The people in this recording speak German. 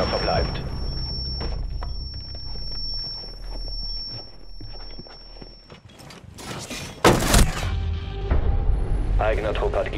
Gegner verbleibt. Eigener Trupp hat